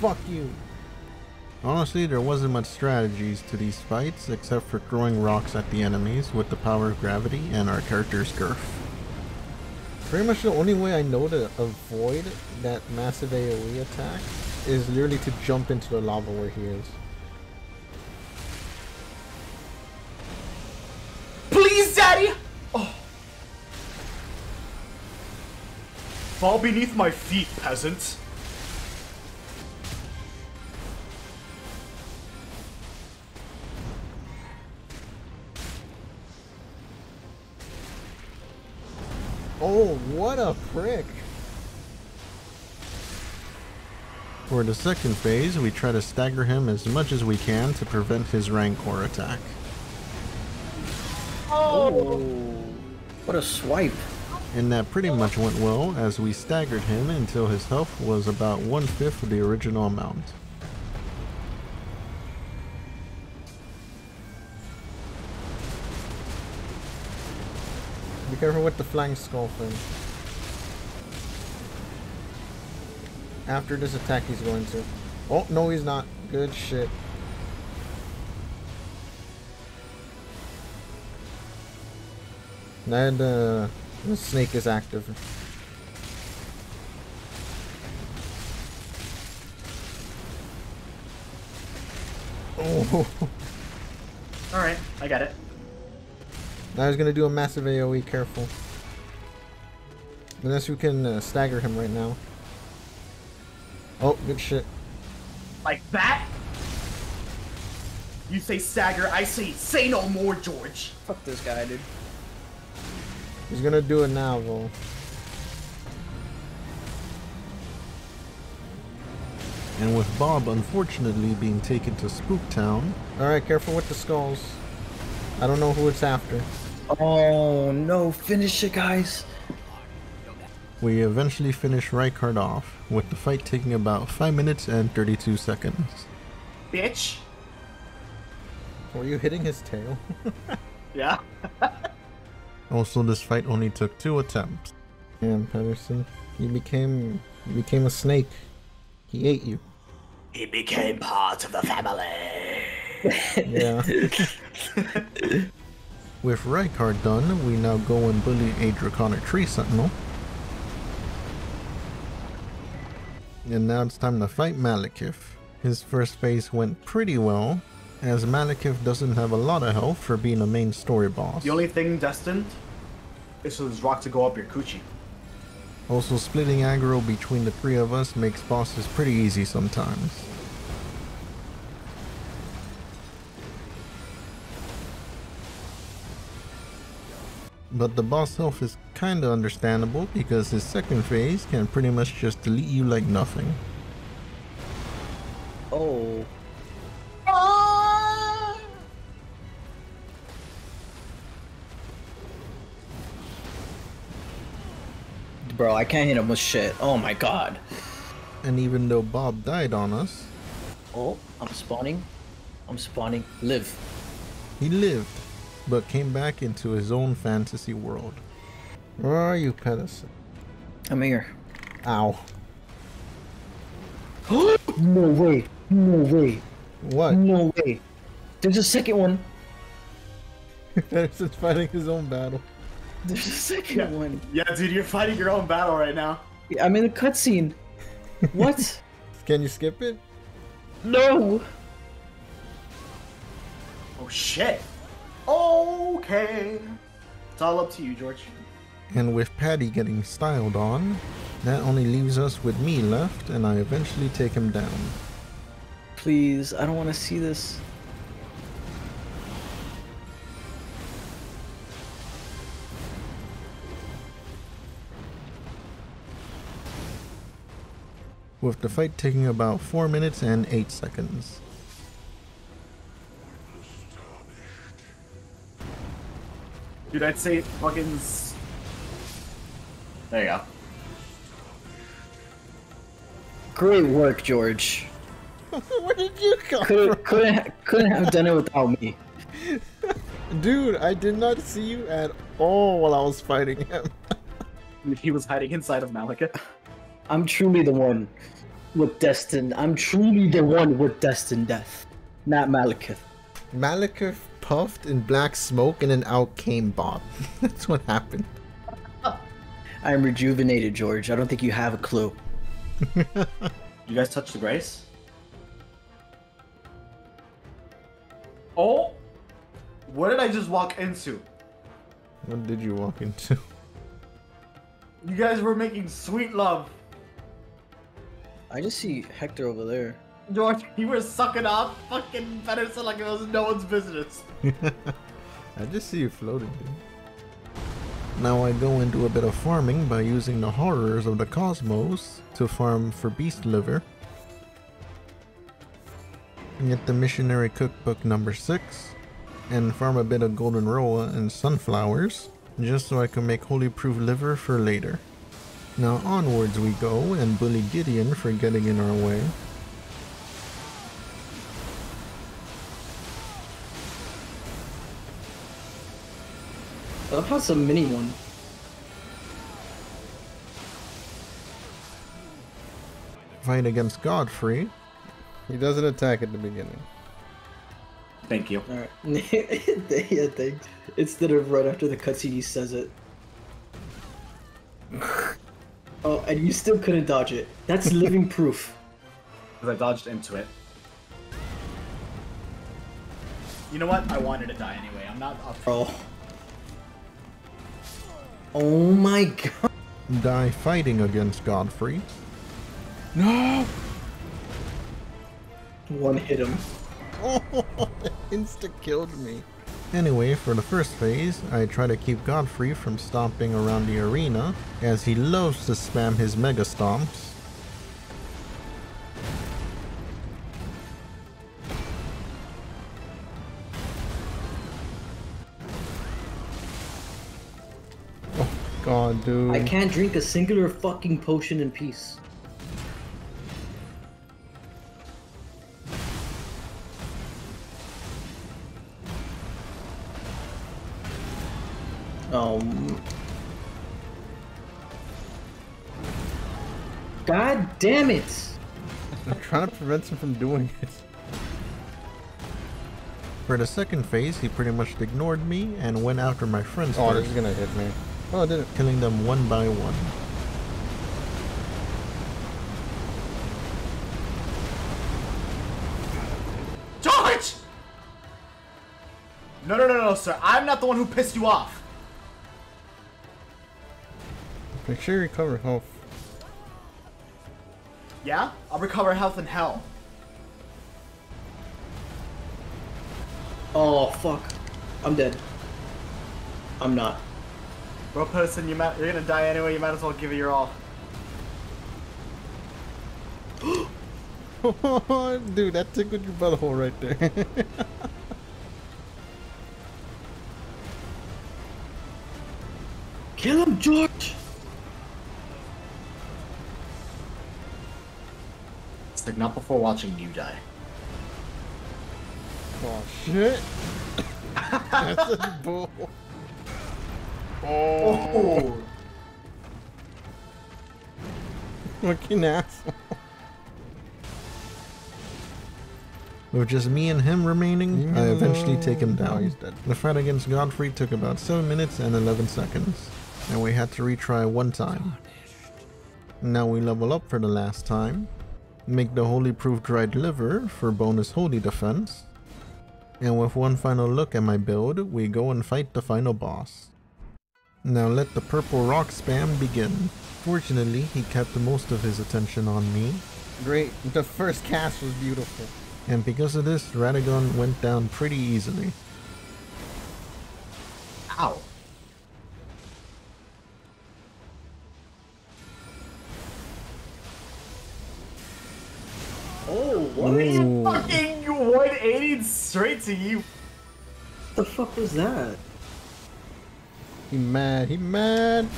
Fuck you. Honestly, there wasn't much strategies to these fights except for throwing rocks at the enemies with the power of gravity and our character's girth. Pretty much the only way I know to avoid that massive AoE attack is literally to jump into the lava where he is. Please, Daddy! Oh. Fall beneath my feet, peasant. Oh, what a prick! For the second phase, we try to stagger him as much as we can to prevent his Rancor attack. Oh. What a swipe. And that pretty much went well as we staggered him until his health was about one fifth of the original amount. Be careful with the flying skull thing. After this attack, he's going to. Oh, no, he's not. Good shit. And uh, the snake is active. Oh, Alright, I got it. now was gonna do a massive AoE. Careful. Unless we can uh, stagger him right now. Oh, good shit. Like that? You say stagger, I say say no more, George. Fuck this guy, dude. He's gonna do it now, though. And with Bob unfortunately being taken to Spooktown, Alright, careful with the skulls. I don't know who it's after. Oh no, finish it, guys. we eventually finish Rykard off, with the fight taking about 5 minutes and 32 seconds. Bitch. Were you hitting his tail? Yeah. Also, this fight only took 2 attempts. Damn, Pedersen. You became you became a snake. He ate you. He became part of the family. Yeah. With Rykard done, we now go and bully a Draconic Tree Sentinel. And now it's time to fight Maliketh. His first phase went pretty well, as Maliketh doesn't have a lot of health for being a main story boss. The only thing destined is for this rock to go up your coochie. Also, splitting aggro between the three of us makes bosses pretty easy sometimes. But the boss health is kinda understandable because his second phase can pretty much just delete you like nothing. Oh. Bro, I can't hit him with shit. Oh my god. And even though Bob died on us, Oh, I'm spawning. I'm spawning. Live. he lived, but came back into his own fantasy world. Where are you, Pedersen? I'm here. Ow. No way. No way. What? No way. There's a second one. Pedersen's fighting his own battle. There's a second Yeah. one. Yeah, dude, you're fighting your own battle right now. I'm in a cutscene. What? Can you skip it? no. Oh shit. Okay. It's all up to you, George. And with Paddy getting styled on, that only leaves us with me left, and I eventually take him down. Please, I don't want to see this. With the fight taking about 4 minutes and 8 seconds. Dude, I'd say fucking. There you go. Great work, George. Where did you come Couldn't couldn't couldn't have done it without me. Dude, I did not see you at all while I was fighting him. He was hiding inside of Maliketh. I'm truly the one with destined. I'm truly the one with destined death, not Maliketh. Maliketh puffed in black smoke and then out came Bob. That's what happened. I'm rejuvenated, George. I don't think you have a clue. You guys touch the grace? Oh! What did I just walk into? What did you walk into? You guys were making sweet love. I just see Hector over there. George, you were sucking off fucking Pedersen like it was no one's business. I just see you floating, dude. Now I go into a bit of farming by using the horrors of the cosmos to farm for beast liver. Get the missionary cookbook number 6 and farm a bit of golden rowa and sunflowers just so I can make holy proof liver for later. Now onwards we go and bully Gideon for getting in our way. I love how it's a mini one. Fight against Godfrey. He doesn't attack at the beginning. Thank you. Alright. yeah, thanks. Instead of right after the cutscene, he says it. oh, and you still couldn't dodge it. That's living proof. Because I dodged into it. You know what? I wanted to die anyway. I'm not up Bro. Oh. oh my god. Die fighting against Godfrey. No! One hit him. Oh, Insta killed me. Anyway, for the first phase, I try to keep Godfrey from stomping around the arena, as he loves to spam his mega stomps. Oh god, dude. I can't drink a singular fucking potion in peace. God damn it! I'm trying to prevent him from doing it. For the second phase, he pretty much ignored me and went after my friends Oh, first, this is gonna hit me. Oh, it didn't. killing them one by one. George! No, no, no, no, sir. I'm not the one who pissed you off. Make sure you recover health. Yeah? I'll recover health in hell. Oh fuck. I'm dead. I'm not. Bro, person, you might, you're gonna die anyway. You might as well give it your all. Dude, that tickled your butthole right there. Kill him, George! It's like not before watching you die. oh shit. That's a bull. Oh! Fucking asshole. With just me and him remaining, mm. I eventually take him No, down. he's dead. The fight against Godfrey took about 7 minutes and 11 seconds, and we had to retry one time. Now we level up for the last time, make the holy proof dried liver for bonus holy defense, And with one final look at my build, we go and fight the final boss. Now let the purple rock spam begin. Fortunately, he kept most of his attention on me, Great. The first cast was beautiful. and because of this, Radagon went down pretty easily. Ow. Oh, what Ooh. Fucking 180 straight to you. What the fuck was that? He mad. He mad.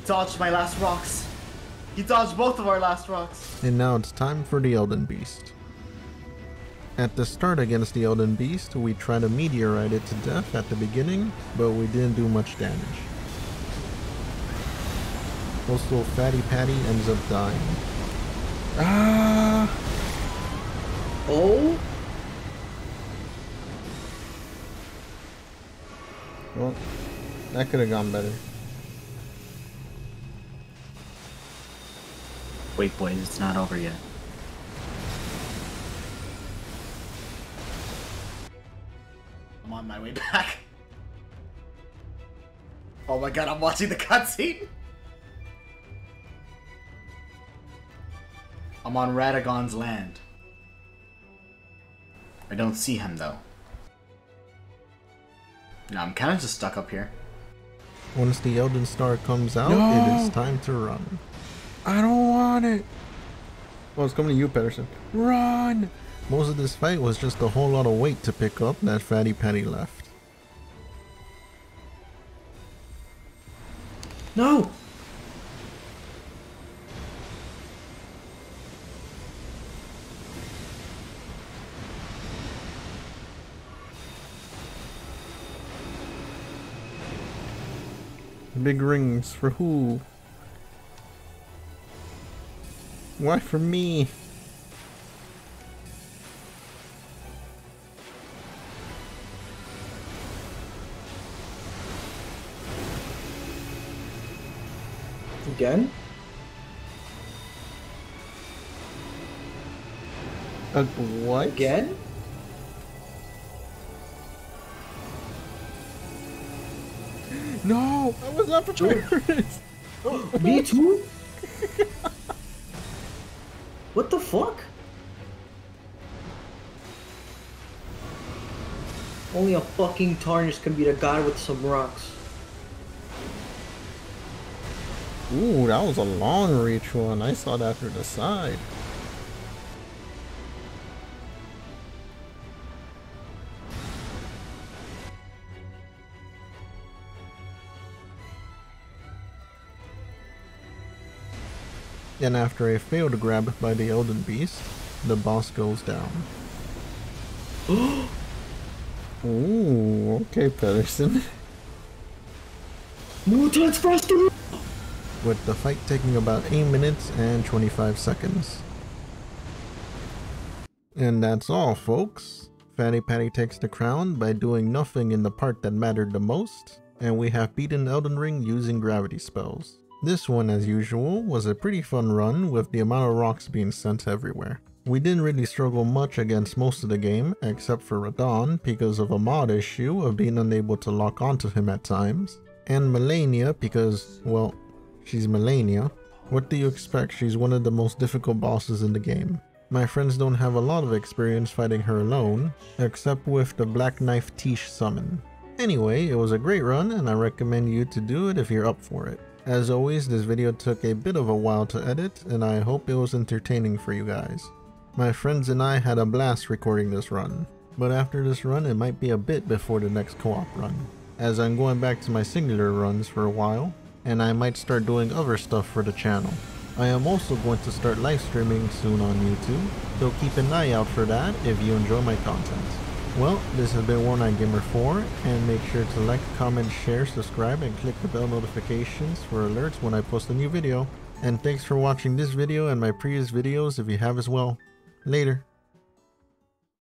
He dodged my last rocks. He dodged both of our last rocks. And now it's time for the Elden Beast. At the start against the Elden Beast, we tried to meteorite it to death at the beginning, but we didn't do much damage. Also, Fatty Patty ends up dying. Ah. Oh, Well, that could have gone better. Wait, boys, it's not over yet. I'm on my way back. Oh my god, I'm watching the cutscene. I'm on Radagon's land. I don't see him though. No, I'm kind of just stuck up here. Once the Elden Star comes out, No! it is time to run. I don't want it. Well, it's coming to you, Pedersen. Run. Most of this fight was just a whole lot of weight to pick up that Fatty Patty left. no! Big rings for who? Why for me? Again? Uh, what? Again? No, I was not prepared for this. Me too? what the fuck? Only a fucking tarnish can beat a guy with some rocks. Ooh, that was a long reach one. I saw that through the side. And after a failed grab by the Elden Beast, the boss goes down. Ooh, okay, Pedersen. Mutants faster! with the fight taking about 8 minutes and 25 seconds. And that's all, folks. Fatty Patty takes the crown by doing nothing in the part that mattered the most, and we have beaten Elden Ring using gravity spells. This one, as usual, was a pretty fun run with the amount of rocks being sent everywhere. We didn't really struggle much against most of the game, except for Radahn because of a mod issue of being unable to lock onto him at times, and Malenia because, well, She's Malenia. What do you expect? She's one of the most difficult bosses in the game. My friends don't have a lot of experience fighting her alone, except with the Black Knife Tiche summon. Anyway, it was a great run and I recommend you to do it if you're up for it. As always, this video took a bit of a while to edit and I hope it was entertaining for you guys. My friends and I had a blast recording this run, but after this run it might be a bit before the next co-op run, as I'm going back to my singular runs for a while, and I might start doing other stuff for the channel. I am also going to start live streaming soon on YouTube, so keep an eye out for that if you enjoy my content. Well, this has been Worn-out Gamer 4, and make sure to like, comment, share, subscribe, and click the bell notifications for alerts when I post a new video. And thanks for watching this video and my previous videos if you have as well. Later.